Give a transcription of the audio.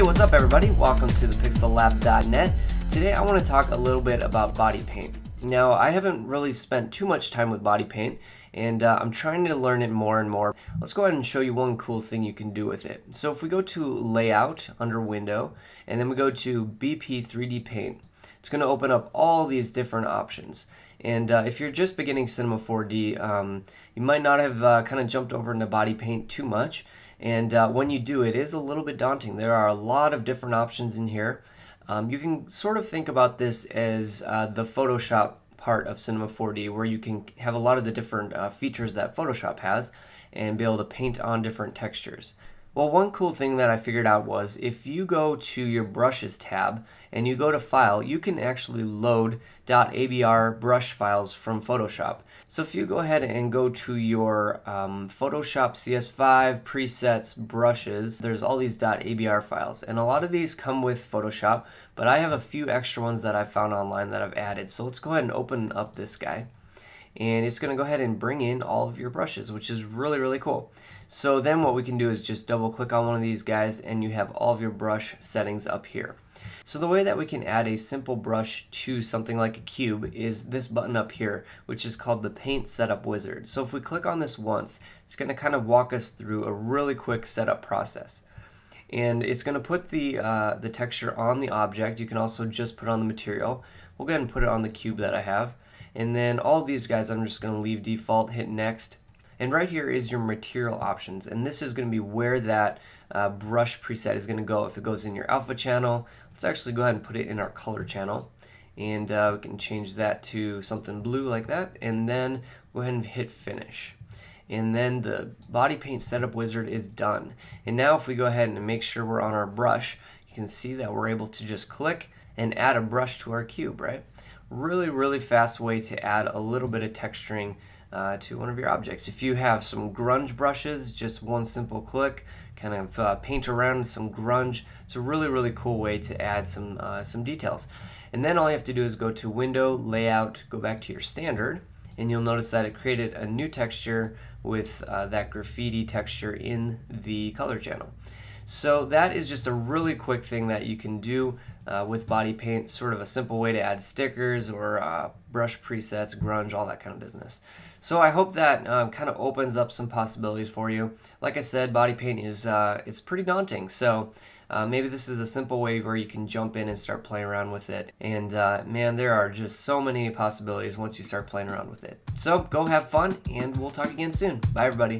Hey, what's up everybody? Welcome to the pixellab.net. Today I want to talk a little bit about body paint. Now, I haven't really spent too much time with body paint, and uh, I'm trying to learn it more and more. Let's go ahead and show you one cool thing you can do with it. So if we go to Layout under Window, and then we go to BP 3D Paint, it's going to open up all these different options. And uh, if you're just beginning Cinema 4D, um, you might not have uh, kind of jumped over into body paint too much. And uh, when you do, it is a little bit daunting. There are a lot of different options in here. Um, you can sort of think about this as uh, the Photoshop part of Cinema 4D where you can have a lot of the different uh, features that Photoshop has and be able to paint on different textures. Well, one cool thing that I figured out was if you go to your brushes tab and you go to file, you can actually load .abr brush files from Photoshop. So if you go ahead and go to your um, Photoshop CS5 presets brushes, there's all these .abr files and a lot of these come with Photoshop, but I have a few extra ones that I found online that I've added. So let's go ahead and open up this guy and it's going to go ahead and bring in all of your brushes, which is really, really cool. So then what we can do is just double click on one of these guys and you have all of your brush settings up here. So the way that we can add a simple brush to something like a cube is this button up here, which is called the Paint Setup Wizard. So if we click on this once, it's going to kind of walk us through a really quick setup process. And it's going to put the, uh, the texture on the object. You can also just put on the material. We'll go ahead and put it on the cube that I have. And then all these guys I'm just going to leave default, hit next. And right here is your material options. And this is going to be where that uh, brush preset is going to go. If it goes in your alpha channel, let's actually go ahead and put it in our color channel. And uh, we can change that to something blue like that. And then go ahead and hit finish. And then the body paint setup wizard is done. And now if we go ahead and make sure we're on our brush, you can see that we're able to just click and add a brush to our cube, right? Really, really fast way to add a little bit of texturing uh, to one of your objects. If you have some grunge brushes, just one simple click, kind of uh, paint around some grunge. It's a really, really cool way to add some, uh, some details. And then all you have to do is go to Window, Layout, go back to your standard, and you'll notice that it created a new texture with uh, that graffiti texture in the color channel. So that is just a really quick thing that you can do uh, with body paint, sort of a simple way to add stickers or uh, brush presets, grunge, all that kind of business. So I hope that um, kind of opens up some possibilities for you. Like I said, body paint is uh, it's pretty daunting, so uh, maybe this is a simple way where you can jump in and start playing around with it. And uh, man, there are just so many possibilities once you start playing around with it. So go have fun, and we'll talk again soon. Bye, everybody.